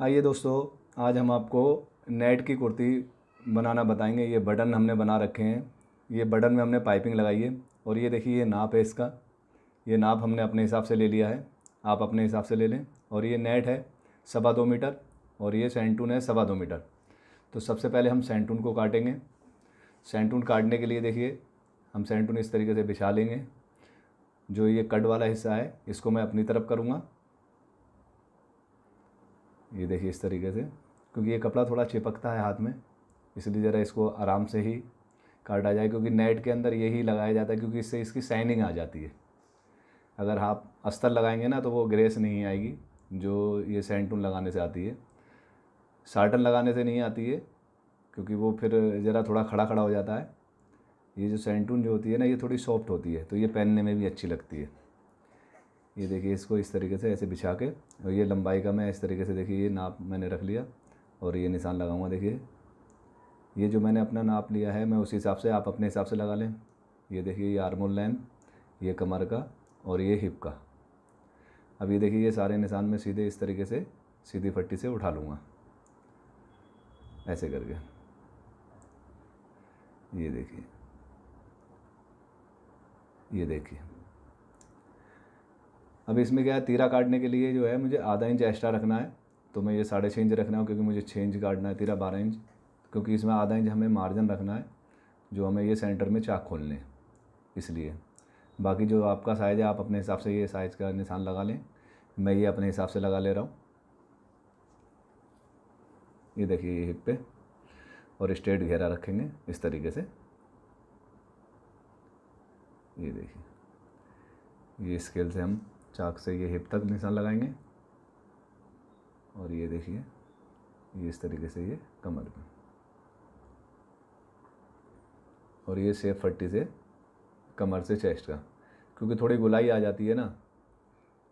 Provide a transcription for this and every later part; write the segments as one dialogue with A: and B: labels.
A: आइए दोस्तों, आज हम आपको नेट की कुर्ती बनाना बताएँगे। ये बटन हमने बना रखे हैं। ये बटन में हमने पाइपिंग लगाई है और ये देखिए, ये नाप है इसका। ये नाप हमने अपने हिसाब से ले लिया है। आप अपने हिसाब से ले लें और ये नेट है सवा दो मीटर और ये सेंटून है सवा दो मीटर। तो सबसे पहले हम सेंटून को काटेंगे। सेंटून काटने के लिए देखिए, हम सेंटून इस तरीके से बिछा लेंगे। जो ये कट वाला हिस्सा है, इसको मैं अपनी तरफ़ करूँगा। ये देखिए इस तरीके से, क्योंकि ये कपड़ा थोड़ा चिपकता है हाथ में, इसलिए ज़रा इसको आराम से ही काटा जाए, क्योंकि नेट के अंदर यही लगाया जाता है, क्योंकि इससे इसकी शाइनिंग आ जाती है। अगर आप अस्तर लगाएँगे ना तो वो ग्रेस नहीं आएगी, जो ये सेंटून लगाने से आती है। साटन लगाने से नहीं आती है, क्योंकि वो फिर ज़रा थोड़ा खड़ा खड़ा हो जाता है। ये जो सेंटून जो होती है ना, ये थोड़ी सॉफ्ट होती है तो ये पहनने में भी अच्छी लगती है। ये देखिए इसको इस तरीके से ऐसे बिछा के, और ये लंबाई का मैं इस तरीके से देखिए ये नाप मैंने रख लिया, और ये निशान लगाऊँगा देखिए। ये जो मैंने अपना नाप लिया है, मैं उसी हिसाब से आप अपने हिसाब से लगा लें। ये देखिए ये आर्मोल लाइन, ये कमर का, और ये हिप का। अब ये देखिए ये सारे निशान मैं सीधे इस तरीके से, सीधी फट्टी से उठा लूँगा। ऐसे करके। ये देखिए। ये देखिए। अब इसमें क्या है, तीरा काटने के लिए जो है मुझे आधा इंच एक्स्ट्रा रखना है तो मैं ये साढ़े छः इंच रखना है क्योंकि मुझे छः इंच काटना है, तीरा बारह इंच, क्योंकि इसमें आधा इंच हमें मार्जिन रखना है, जो हमें ये सेंटर में चाक खोलने इसलिए। बाकी जो आपका साइज़ है, आप अपने हिसाब से ये साइज़ का निशान लगा लें, मैं ये अपने हिसाब से लगा ले रहा हूँ। ये देखिए, ये हिप पे, और स्ट्रेट घेरा रखेंगे, इस तरीके से। ये देखिए, ये स्केल से हम चाक से ये हिप तक निशान लगाएँगे। और ये देखिए, ये इस तरीके से ये कमर में। और ये सेफ़ फट्टी से कमर से चेस्ट का, क्योंकि थोड़ी गुलाई आ जाती है ना,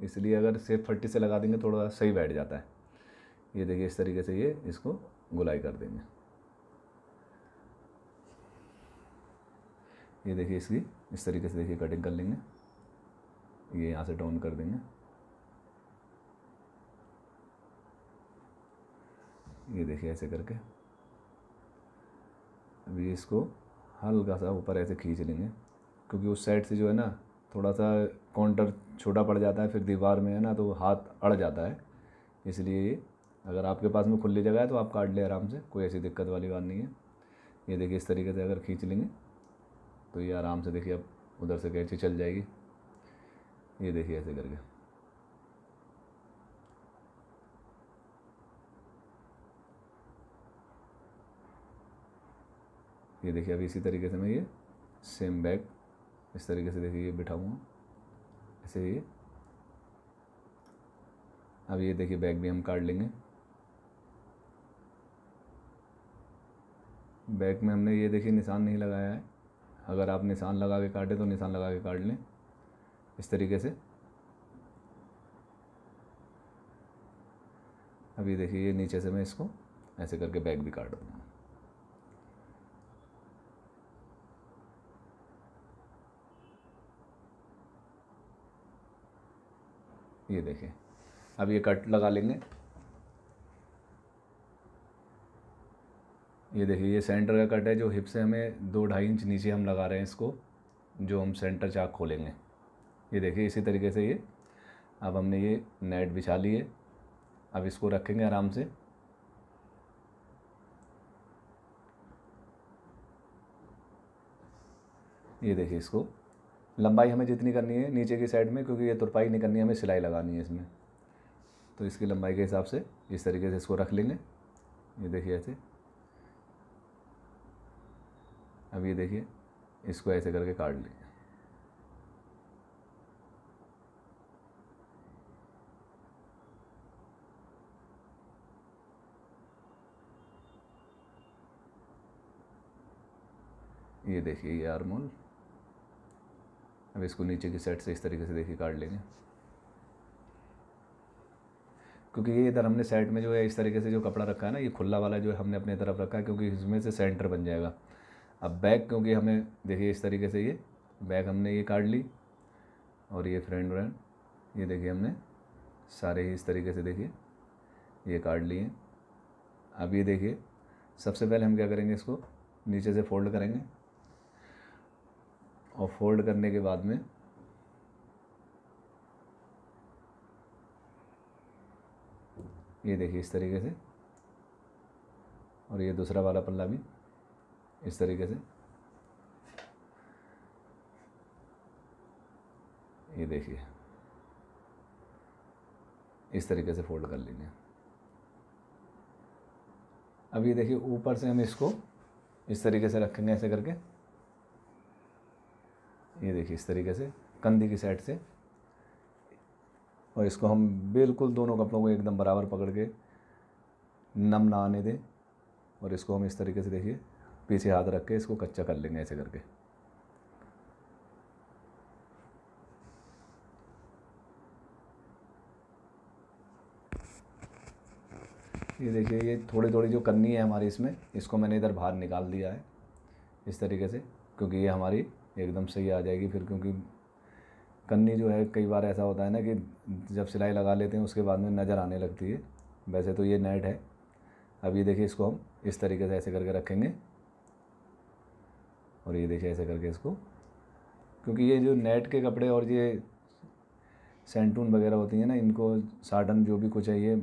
A: इसलिए अगर सेफ़ फट्टी से लगा देंगे, थोड़ा सही बैठ जाता है। ये देखिए, इस तरीके से ये इसको गुलाई कर देंगे। ये देखिए, इसकी इस तरीके से देखिए कटिंग कर लेंगे। ये यहाँ से डाउन कर देंगे। ये देखिए ऐसे करके। अभी इसको हल्का सा ऊपर ऐसे खींच लेंगे, क्योंकि उस साइड से जो है ना थोड़ा सा काउंटर छोटा पड़ जाता है, फिर दीवार में है ना तो हाथ अड़ जाता है। इसलिए अगर आपके पास में खुली जगह है तो आप काट ले आराम से, कोई ऐसी दिक्कत वाली बात नहीं है। ये देखिए इस तरीके से अगर खींच लेंगे तो ये आराम से देखिए अब उधर से कैची चल जाएगी। ये देखिए ऐसे करके। ये देखिए अभी इसी तरीके से मैं ये सेम बैग इस तरीके से देखिए ये बिठाऊँगा। ऐसे ये अब ये देखिए बैग भी हम काट लेंगे। बैग में हमने ये देखिए निशान नहीं लगाया है। अगर आप निशान लगा के काटें तो निशान लगा के काट लें। इस तरीके से। अभी देखिए, ये नीचे से मैं इसको ऐसे करके बैग भी काट दूँगा। ये देखिए, अब ये कट लगा लेंगे। ये देखिए, ये सेंटर का कट है, जो हिप से हमें दो ढाई इंच नीचे हम लगा रहे हैं इसको, जो हम सेंटर चाक खोलेंगे। ये देखिए इसी तरीके से ये। अब हमने ये नेट बिछा ली है। अब इसको रखेंगे आराम से। ये देखिए इसको। लंबाई हमें जितनी करनी है नीचे की साइड में, क्योंकि ये तुरपाई नहीं करनी है हमें सिलाई लगानी है इसमें। तो इसकी लंबाई के हिसाब से इस तरीके से इसको रख लेंगे। ये देखिए ऐसे। अब ये देखिए, इसको ऐसे करके काट लेंगे ये देखिए, ये आर्मोल अब इसको नीचे की साइड से इस तरीके से देखिए काट लेंगे। क्योंकि ये इधर हमने साइड में जो है, इस तरीके से जो कपड़ा रखा है ना, ये खुला वाला जो है हमने अपने तरफ़ रखा है, क्योंकि इसमें से सेंटर बन जाएगा। अब बैग क्योंकि हमें देखिए, इस तरीके से ये बैग हमने ये काट ली, और ये फ्रेंड व्रेंड ये देखिए हमने, सारे ही इस तरीके से देखिए, ये काट लिए अब ये देखिए, सबसे पहले हम क्या करेंगे इसको, नीचे से फोल्ड करेंगे। और फोल्ड करने के बाद में ये देखिए इस तरीके से और ये दूसरा वाला पल्ला भी इस तरीके से। ये देखिए। इस तरीके से फोल्ड कर लेंगे। अब ये देखिए ऊपर से हम इसको इस तरीके से रखेंगे ऐसे करके। ये देखिए इस तरीके से, कंधी की साइड से। और इसको हम बिल्कुल दोनों कपड़ों को एकदम बराबर पकड़ के नम ना आने दें। और इसको हम इस तरीके से देखिए, पीछे हाथ रख के इसको कच्चा कर लेंगे ऐसे करके। ये देखिए, ये थोड़ी थोड़ी जो करनी है हमारी इसमें, इसको मैंने इधर बाहर निकाल दिया है, इस तरीके से, क्योंकि ये हमारी एकदम सही आ जाएगी फिर, क्योंकि कन्नी जो है, कई बार ऐसा होता है ना कि जब सिलाई लगा लेते हैं, उसके बाद में नज़र आने लगती है। वैसे तो ये नेट है। अब ये देखिए इसको हम इस तरीके से ऐसे करके रखेंगे। और ये देखिए ऐसे करके इसको। क्योंकि ये जो नेट के कपड़े और ये सेंटून वगैरह होती हैं ना, इनको साटन जो भी कुछ है, ये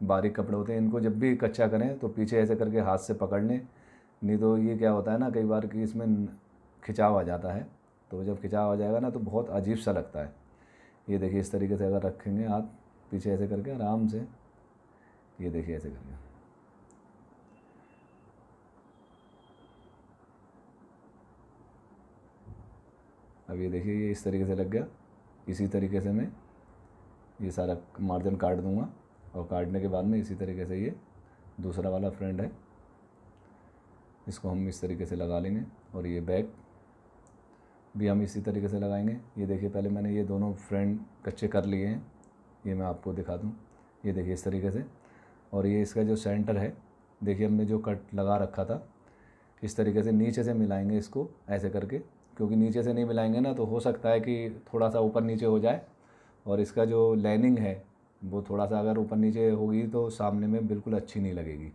A: बारीक कपड़े होते हैं, इनको जब भी कच्चा करें तो पीछे ऐसे करके हाथ से पकड़ लें। नहीं तो ये क्या होता है ना, कई बार कि इसमें खिंचाव आ जाता है। तो जब खिंचाव आ जाएगा ना तो बहुत अजीब सा लगता है। ये देखिए, इस तरीके से अगर रखेंगे हाथ पीछे ऐसे करके, आराम से। ये देखिए, ऐसे करके। अब ये देखिए, ये इस तरीके से लग गया। इसी तरीके से मैं ये सारा मार्जिन काट दूँगा और काटने के बाद में इसी तरीके से ये दूसरा वाला फ्रेंड है, इसको हम इस तरीके से लगा लेंगे और ये बैक भी हम इसी तरीके से लगाएँगे। ये देखिए, पहले मैंने ये दोनों फ्रेंड कच्चे कर लिए हैं। ये मैं आपको दिखा दूँ। ये देखिए इस तरीके से। और ये इसका जो सेंटर है, देखिए हमने जो कट लगा रखा था, इस तरीके से नीचे से मिलाएँगे इसको, ऐसे करके। क्योंकि नीचे से नहीं मिलाएँगे ना तो हो सकता है कि थोड़ा सा ऊपर नीचे हो जाए। और इसका जो लाइनिंग है, वो थोड़ा सा अगर ऊपर नीचे होगी तो सामने में बिल्कुल अच्छी नहीं लगेगी।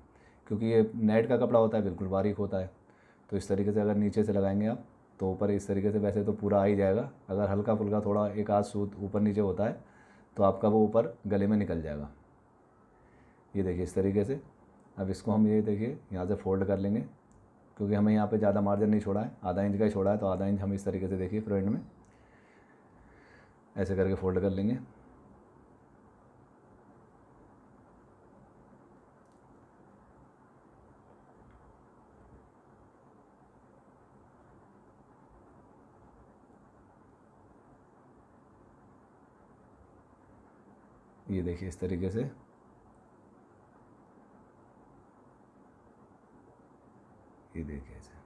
A: क्योंकि ये नेट का कपड़ा होता है, बिल्कुल बारीक होता है। तो इस तरीके से अगर नीचे से लगाएँगे आप तो ऊपर इस तरीके से वैसे तो पूरा आ ही जाएगा। अगर हल्का फुल्का थोड़ा एक आध सूत ऊपर नीचे होता है तो आपका वो ऊपर गले में निकल जाएगा। ये देखिए इस तरीके से। अब इसको हम ये देखिए, यहाँ से फोल्ड कर लेंगे, क्योंकि हमें यहाँ पे ज़्यादा मार्जिन नहीं छोड़ा है। आधा इंच का ही छोड़ा है तो आधा इंच हम इस तरीके से देखिए फ्रंट में, ऐसे करके फोल्ड कर लेंगे। ये देखिए इस तरीके से। ये देखिए ऐसे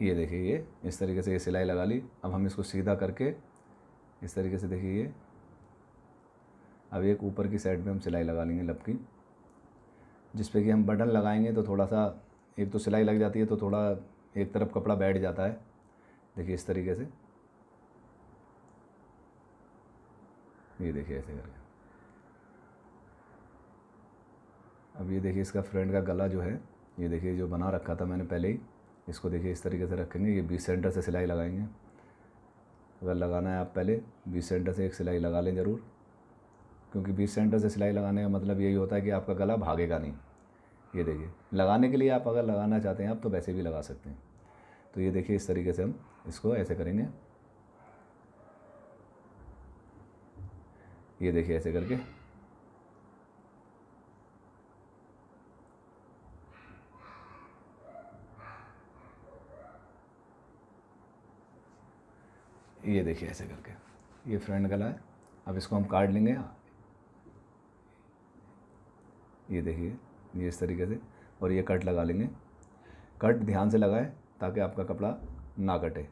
A: ये देखिए, ये इस तरीके से ये सिलाई लगा ली। अब हम इसको सीधा करके इस तरीके से देखिए ये। अब एक ऊपर की साइड में हम सिलाई लगा लेंगे लब की जिस पे कि हम बटन लगाएँगे तो थोड़ा सा, एक तो सिलाई लग जाती है तो थोड़ा एक तरफ़ कपड़ा बैठ जाता है। देखिए इस तरीके से। ये देखिए ऐसे करके। अब ये देखिए इसका फ्रंट का गला जो है, ये देखिए जो बना रखा था मैंने पहले ही, इसको देखिए इस तरीके से रखेंगे। ये बीस सेंटर से सिलाई लगाएँगे। अगर लगाना है आप पहले, बीस सेंटर से एक सिलाई लगा लें ज़रूर। क्योंकि बीस सेंटर से सिलाई लगाने का मतलब यही होता है कि आपका गला भागेगा नहीं। ये देखिए, लगाने के लिए आप अगर लगाना चाहते हैं, आप तो वैसे भी लगा सकते हैं। तो ये देखिए, इस तरीके से हम इसको ऐसे करेंगे। ये देखिए, ऐसे करके ये देखिए ऐसे करके। ये फ्रेंड गला है। अब इसको हम काट लेंगे। ये देखिए, ये इस तरीके से। और ये कट लगा लेंगे। कट ध्यान से लगाएँ ताकि आपका कपड़ा ना कटे।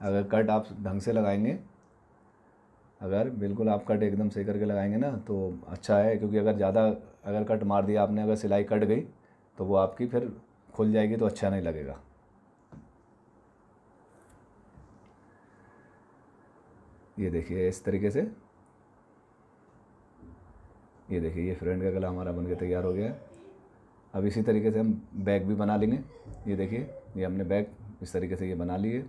A: अगर कट आप ढंग से लगाएँगे, अगर बिल्कुल आप कट एकदम सही करके लगाएँगे ना तो अच्छा है। क्योंकि अगर ज़्यादा, अगर कट मार दिया आपने, अगर सिलाई कट गई तो वो आपकी फिर खुल जाएगी तो अच्छा नहीं लगेगा। ये देखिए, इस तरीके से। ये देखिए, ये फ्रंट का गला हमारा बन के तैयार हो गया। अब इसी तरीके से हम बैग भी बना लेंगे। ये देखिए, ये हमने बैग इस तरीके से ये बना लिए।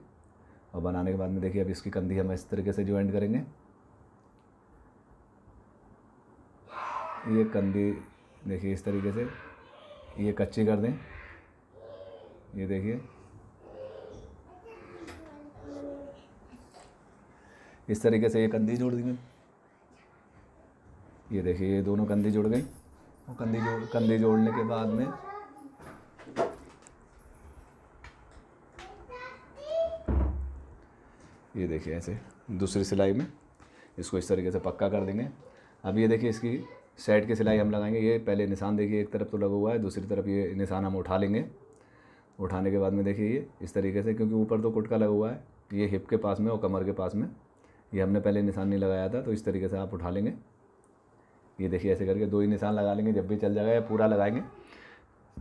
A: और बनाने के बाद में देखिए, अब इसकी कंधी हम इस तरीके से ज्वाइंट करेंगे। ये कंधी देखिए, इस तरीके से ये कच्ची कर दें। ये देखिए इस तरीके से ये कंधी जोड़ देंगे। ये देखिए, ये दोनों कंधी जुड़ गई। और कंधी जोड़ कंधी जोड़ने के बाद में ये देखिए ऐसे, दूसरी सिलाई में इसको इस तरीके से पक्का कर देंगे। अब ये देखिए, इसकी साइड की सिलाई हम लगाएँगे। ये पहले निशान देखिए, एक तरफ़ तो लगा हुआ है, दूसरी तरफ़ ये निशान हम उठा लेंगे। उठाने के बाद में देखिए, ये इस तरीके से, क्योंकि ऊपर तो कुटका लगा हुआ है, ये हिप के पास में और कमर के पास में। ये हमने पहले निशान नहीं लगाया था तो इस तरीके से आप उठा लेंगे। ये देखिए, ऐसे करके दो ही निशान लगा लेंगे, जब भी चल जाएगा या पूरा लगाएँगे,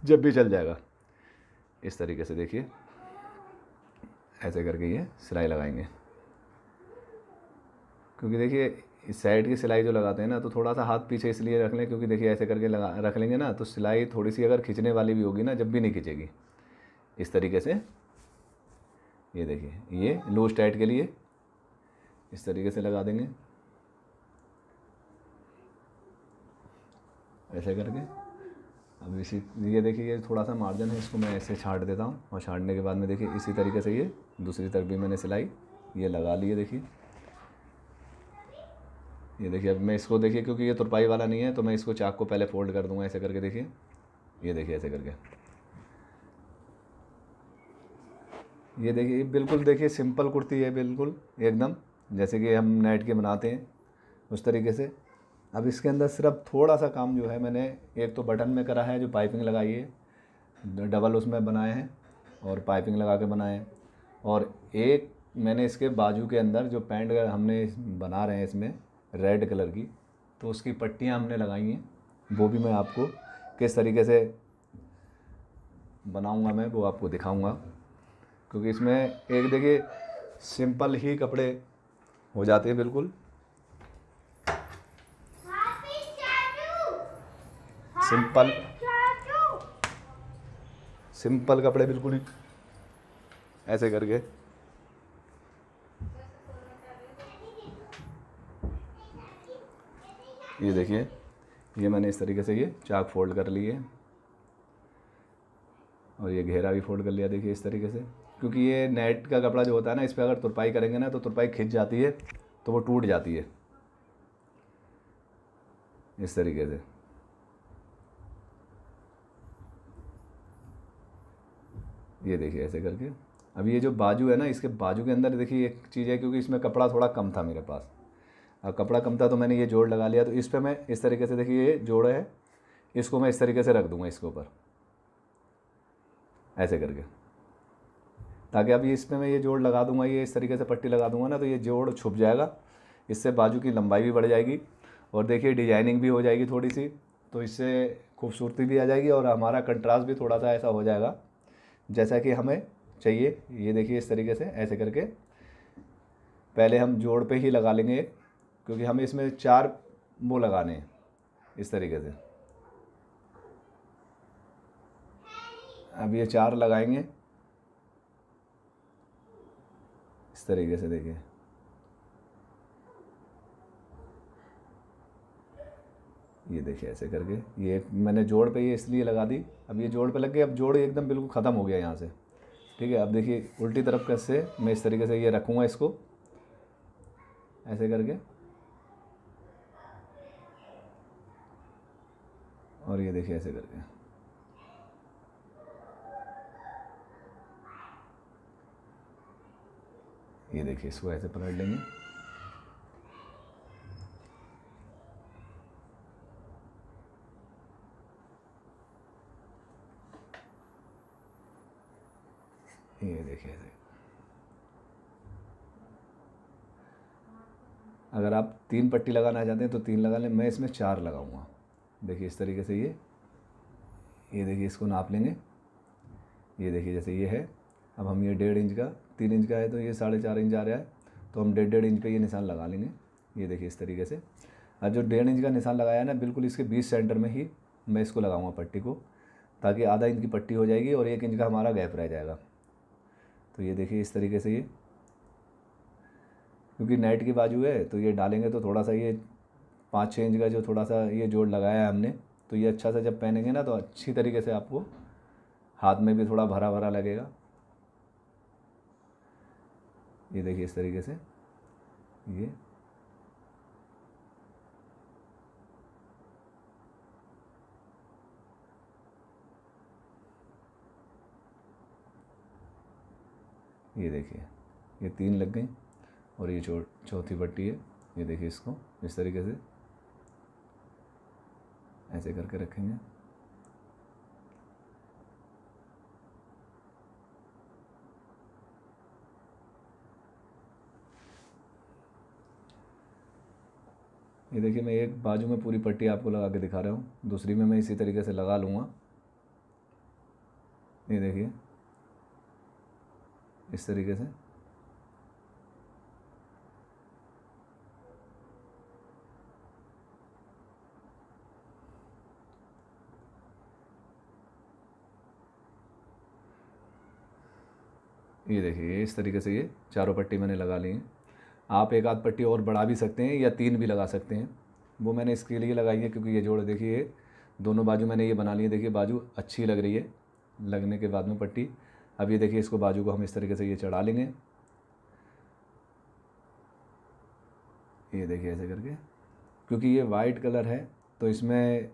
A: जब भी चल जाएगा। इस तरीके से देखिए, ऐसे करके ये सिलाई लगाएँगे। क्योंकि देखिए, इस साइड की सिलाई जो लगाते हैं ना तो थोड़ा सा हाथ पीछे इसलिए रख लें, क्योंकि देखिए, ऐसे करके लगा, रख लेंगे ना तो सिलाई थोड़ी सी अगर खींचने वाली भी होगी ना, जब भी नहीं खींचेगी। इस तरीके से, ये देखिए, ये लूज टाइट के लिए इस तरीके से लगा देंगे। ऐसे करके। अब इसी, ये देखिए, ये थोड़ा सा मार्जिन है, इसको मैं ऐसे छाट देता हूँ और छाटने के बाद में देखिए, इसी तरीके से ये दूसरी तरफ़ भी मैंने सिलाई, ये लगा ली है, देखिए। ये देखिए, अब मैं इसको देखिए, क्योंकि ये तुरपाई वाला नहीं है तो मैं इसको चाक को पहले फोल्ड कर दूँगा, ऐसे करके देखिए। ये देखिए, ऐसे करके। ये देखिए बिल्कुल देखिए सिंपल कुर्ती है, बिल्कुल, एकदम। जैसे कि हम नेट के बनाते हैं, उस तरीके से। अब इसके अंदर सिर्फ़ थोड़ा सा काम जो है मैंने, एक तो बटन में करा है जो पाइपिंग लगाई है, डबल उसमें बनाए हैं और पाइपिंग लगा के बनाए हैं। और एक मैंने इसके बाजू के अंदर जो पैंट हमने बना रहे हैं इसमें, रेड कलर की तो उसकी पट्टियाँ हमने लगाई हैं। वो भी मैं आपको किस तरीके से बनाऊँगा मैं, वो आपको दिखाऊँगा। क्योंकि इसमें एक देखिए, सिंपल ही कपड़े हो जाते हैं बिल्कुल। सिंपल। सिंपल कपड़े बिल्कुल ही। ऐसे करके। ये देखिए, ये मैंने इस तरीके से ये चाक फोल्ड कर लिए और ये घेरा भी फोल्ड कर लिया, देखिए इस तरीके से। क्योंकि ये नेट का कपड़ा जो होता है ना, इस पर अगर तुरपाई करेंगे ना तो तुरपाई खिंच जाती है तो वो टूट जाती है। इस तरीके से। ये देखिए, ऐसे करके। अब ये जो बाजू है ना, इसके बाजू के अंदर देखिए, एक चीज़ है, क्योंकि इसमें कपड़ा थोड़ा कम था मेरे पास। अब कपड़ा कम था तो मैंने ये जोड़ लगा लिया तो इस पर मैं इस तरीके से देखिए, ये जोड़ है, इसको मैं इस तरीके से रख दूँगा इसके ऊपर। ऐसे करके। ताकि अब ये इसमें मैं ये जोड़ लगा दूँगा, ये इस तरीके से पट्टी लगा दूँगा ना तो ये जोड़ छुप जाएगा। इससे बाजू की लंबाई भी बढ़ जाएगी और देखिए डिज़ाइनिंग भी हो जाएगी थोड़ी सी तो इससे खूबसूरती भी आ जाएगी और हमारा कंट्रास्ट भी थोड़ा सा ऐसा हो जाएगा, जैसा कि हमें चाहिए। ये देखिए इस तरीके से ऐसे करके। पहले हम जोड़ पे ही लगा लेंगे, क्योंकि हमें इसमें चार वो लगाने हैं, इस तरीके से। अब ये चार लगाएँगे इस तरीके से देखिए ये देखिए ऐसे करके। ये मैंने जोड़ पे ये इसलिए लगा दी। अब ये जोड़ पे लग गई अब जोड़ एकदम बिल्कुल ख़त्म हो गया यहाँ से। ठीक है, अब देखिए उल्टी तरफ़ कैसे मैं इस तरीके से ये रखूँगा इसको। ऐसे करके। और ये देखिए ऐसे करके। ये देखिए, इसको ऐसे पलट लेंगे। ये देखिए, ऐसे। अगर आप तीन पट्टी लगाना चाहते हैं तो तीन लगा लें। मैं इसमें चार लगाऊँगा। देखिए, इस तरीके से ये। ये देखिए, इसको नाप लेंगे। ये देखिए, जैसे ये है। अब हम ये डेढ़ इंच का तीन इंच का है तो ये साढ़े चार इंच आ रहा है। तो हम डेढ़ डेढ़ इंच पे ये निशान लगा लेंगे। ये देखिए इस तरीके से। अब जो डेढ़ इंच का निशान लगाया ना, बिल्कुल इसके बीस सेंटर में ही मैं इसको लगाऊँगा पट्टी को, ताकि आधा इंच की पट्टी हो जाएगी और एक इंच का हमारा गैप रह जाएगा। तो ये देखिए इस तरीके से ये, क्योंकि नेट की बाजू है तो ये डालेंगे तो थोड़ा सा ये पाँच छः इंच का जो थोड़ा सा ये जोड़ लगाया है हमने तो ये अच्छा सा जब पहनेंगे ना तो अच्छी तरीके से आपको हाथ में भी थोड़ा भरा भरा लगेगा। ये देखिए इस तरीके से। ये। ये देखिए, ये तीन लग गई और ये चौथी पट्टी है। ये देखिए इसको, इस तरीके से। ऐसे करके रखेंगे। ये देखिए, मैं एक बाजू में पूरी पट्टी आपको लगा के दिखा रहा हूँ। दूसरी में मैं इसी तरीके से लगा लूँगा। ये देखिए। इस तरीके से। ये देखिए, इस तरीके से ये चारों पट्टी मैंने लगा ली है। आप एक आध पट्टी और बढ़ा भी सकते हैं या तीन भी लगा सकते हैं। वो मैंने इसके लिए लगाई है क्योंकि ये जोड़ देखिए दोनों बाजू मैंने ये बना लिए देखिए, बाजू अच्छी लग रही है लगने के बाद में पट्टी। अब ये देखिए, इसको बाजू को हम इस तरीके से ये चढ़ा लेंगे। ये देखिए ऐसे करके, क्योंकि ये वाइट कलर है तो इसमें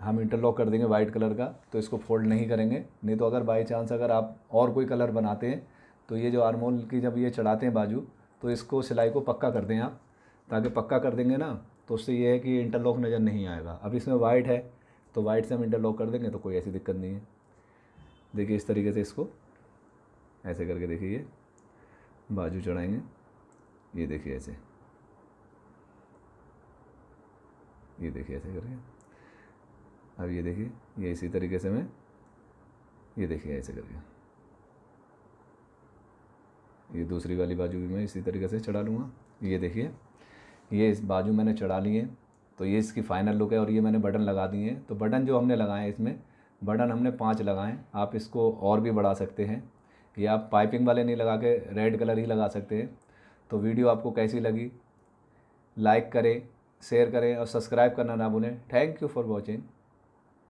A: हम इंटरलॉक कर देंगे वाइट कलर का तो इसको फोल्ड नहीं करेंगे। नहीं तो अगर बाई चांस अगर आप और कोई कलर बनाते हैं तो ये जो आर्मोल की जब ये चढ़ाते हैं बाजू तो इसको सिलाई को पक्का कर दें आप। ताकि पक्का कर देंगे ना तो उससे ये है कि इंटरलॉक नज़र नहीं आएगा। अब इसमें वाइट है तो वाइट से हम इंटरलॉक कर देंगे तो कोई ऐसी दिक्कत नहीं है। देखिए इस तरीके से इसको ऐसे करके देखिए ये बाजू चढ़ाएँगे। ये देखिए ऐसे। ये देखिए ऐसे करके। अब ये देखिए, ये इसी तरीके से मैं, ये देखिए ऐसे करके। ये दूसरी वाली बाजू भी मैं इसी तरीके से चढ़ा लूँगा। ये देखिए, ये इस बाजू मैंने चढ़ा ली है तो ये इसकी फ़ाइनल लुक है और ये मैंने बटन लगा दिए हैं। तो बटन जो हमने लगाए इसमें, बटन हमने पाँच लगाए आप इसको और भी बढ़ा सकते हैं। या आप पाइपिंग वाले नहीं लगा के रेड कलर ही लगा सकते हैं। तो वीडियो आपको कैसी लगी? लाइक करें शेयर करें और सब्सक्राइब करना ना भूलें। Thank you for watching